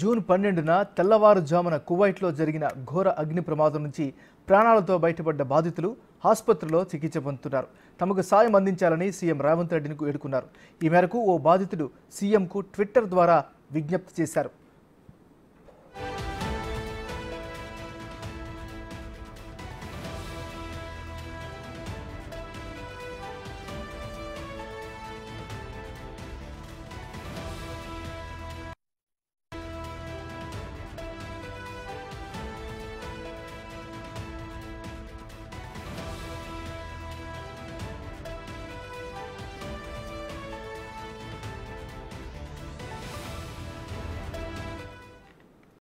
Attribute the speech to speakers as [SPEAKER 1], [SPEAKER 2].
[SPEAKER 1] June పన్నెండున తెల్లవారుజామున కువైట్లో జరిగిన ఘోర అగ్ని ప్రమాదం నుంచి ప్రాణాలతో బయటపడ్డ బాధితులు ఆసుపత్రిలో చికిత్స పొందుతున్నారు. తమకు సాయం అందించాలని సీఎం రేవంత్ రెడ్డిని వేడుకున్నారు. ఈ మేరకు ఓ బాధితుడు సీఎంకు ట్విట్టర్ ద్వారా విజ్ఞప్తి చేశారు.